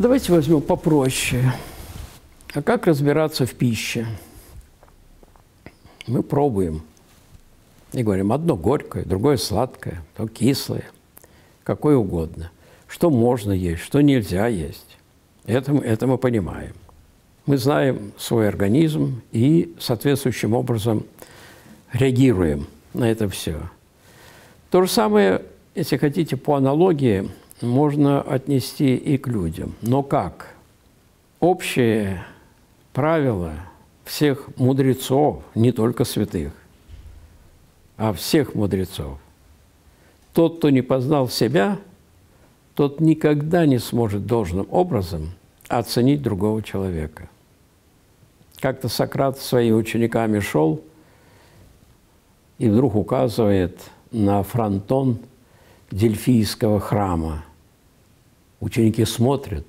Давайте возьмем попроще. А как разбираться в пище? Мы пробуем и говорим, одно горькое, другое сладкое, то кислое, какое угодно. Что можно есть, что нельзя есть. Это, это мы понимаем. Мы знаем свой организм и соответствующим образом реагируем на это все. То же самое, если хотите, по аналогии, можно отнести и к людям. Но как? Общее правило всех мудрецов, не только святых, а всех мудрецов. Тот, кто не познал себя, тот никогда не сможет должным образом оценить другого человека. Как-то Сократ с своими учениками шел и вдруг указывает на фронтон Дельфийского храма. Ученики смотрят,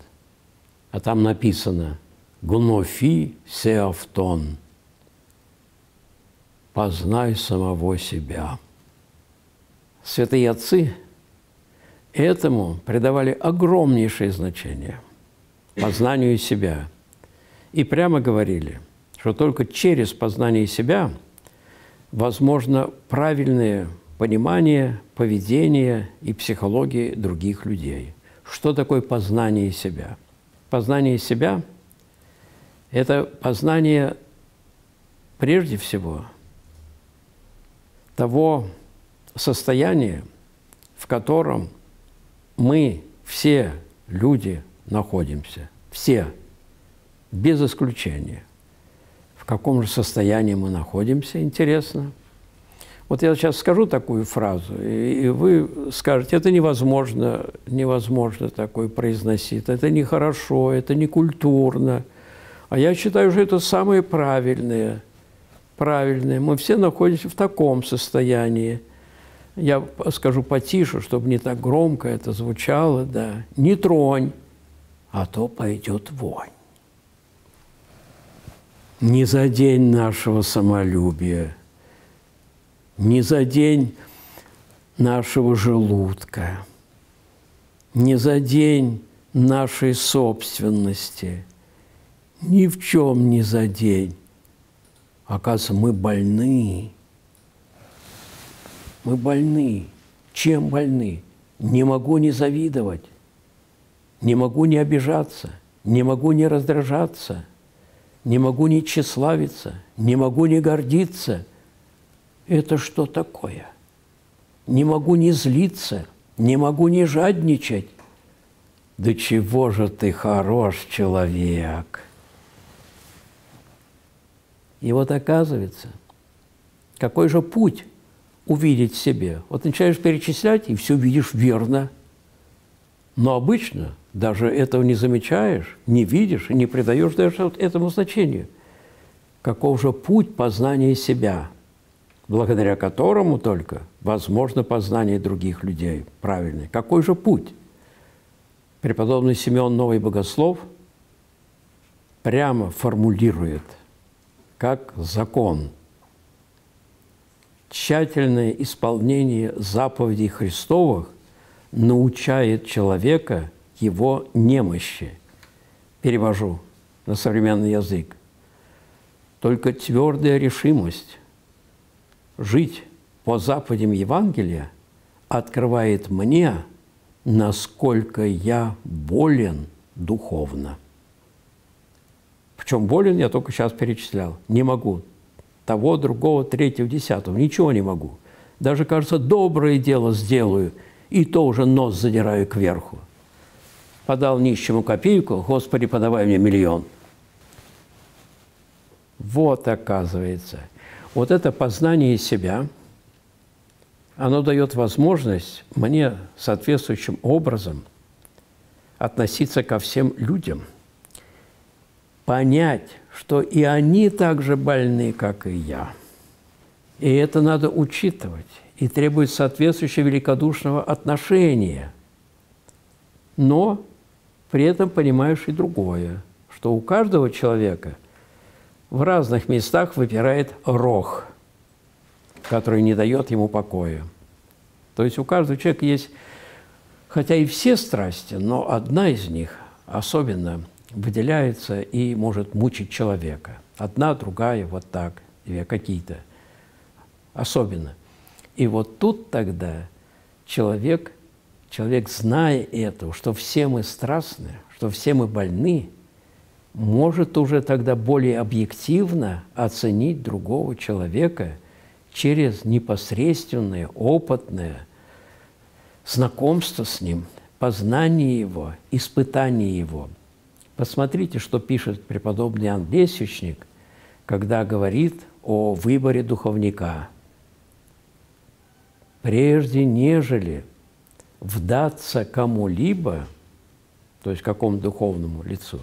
а там написано «Гнофи сеавтон» – «Познай самого себя». Святые отцы этому придавали огромнейшее значение – познанию себя. И прямо говорили, что только через познание себя возможно правильное понимание поведения и психологии других людей. Что такое познание себя? Познание себя – это познание прежде всего того состояния, в котором мы все люди находимся. Все, без исключения. В каком же состоянии мы находимся, интересно. Вот я сейчас скажу такую фразу, и вы скажете, это невозможно, невозможно такое произносить, это нехорошо, это не культурно. А я считаю, что это самое правильное. Правильное. Мы все находимся в таком состоянии. Я скажу потише, чтобы не так громко это звучало, да. Не тронь а то пойдет вонь. Не за день нашего самолюбия, не за день нашего желудка, не за день нашей собственности, ни в чем не за день. Оказывается, мы больны. Мы больны. Чем больны? Не могу не завидовать. Не могу не обижаться, не могу не раздражаться, не могу не тщеславиться, не могу не гордиться. Это что такое? Не могу не злиться, не могу не жадничать. Да чего же ты хорош человек? И вот оказывается, какой же путь увидеть в себе? Вот начинаешь перечислять, и все видишь верно. Но обычно даже этого не замечаешь, не видишь и не придаешь даже этому значению. Каков же путь познания себя, благодаря которому только возможно познание других людей правильный. Какой же путь? Преподобный Симеон Новый Богослов прямо формулирует, как закон, тщательное исполнение заповедей Христовых научает человека – его немощи. Перевожу на современный язык. Только твердая решимость жить по заповедям Евангелия открывает мне, насколько я болен духовно. В чем болен, я только сейчас перечислял. Не могу. Того, другого, третьего, десятого. Ничего не могу. Даже, кажется, доброе дело сделаю, и то уже нос задираю кверху подал нищему копейку, Господи, подавай мне миллион. Вот, оказывается, вот это познание себя, оно дает возможность мне соответствующим образом относиться ко всем людям, понять, что и они так же больны, как и я. И это надо учитывать, и требует соответствующего великодушного отношения. Но при этом понимаешь и другое, что у каждого человека в разных местах выпирает рог, который не дает ему покоя. То есть у каждого человека есть, хотя и все страсти, но одна из них, особенно выделяется и может мучить человека. Одна, другая, вот так, две какие-то. Особенно. И вот тут тогда человек, человек, зная это, что все мы страстны, что все мы больны, может уже тогда более объективно оценить другого человека через непосредственное, опытное знакомство с ним, познание его, испытание его. Посмотрите, что пишет преподобный Иоанн Бесючник, когда говорит о выборе духовника. Прежде нежели вдаться кому-либо, то есть какому духовному лицу,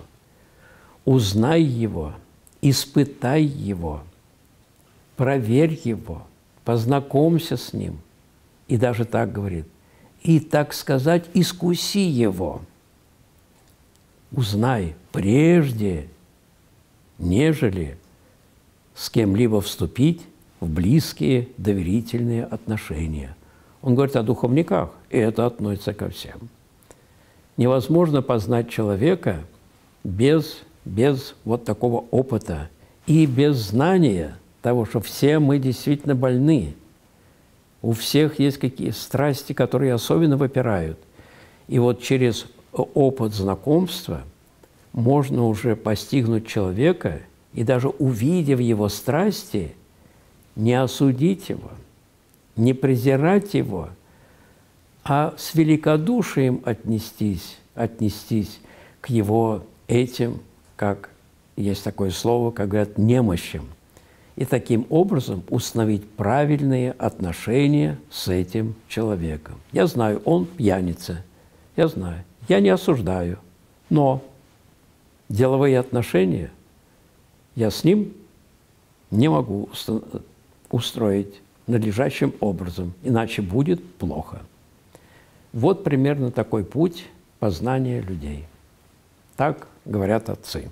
узнай его, испытай его, проверь его, познакомься с ним. И даже так говорит, и, так сказать, искуси его. Узнай прежде, нежели с кем-либо вступить в близкие доверительные отношения. Он говорит о духовниках, и это относится ко всем. Невозможно познать человека без, без вот такого опыта и без знания того, что все мы действительно больны. У всех есть какие страсти, которые особенно выпирают. И вот через опыт знакомства можно уже постигнуть человека и даже увидев его страсти, не осудить его, не презирать его, а с великодушием отнестись, отнестись к его этим, как есть такое слово, как говорят, немощам. И таким образом установить правильные отношения с этим человеком. Я знаю, он пьяница, я знаю, я не осуждаю, но деловые отношения я с ним не могу устроить надлежащим образом, иначе будет плохо. Вот примерно такой путь познания людей. Так говорят отцы.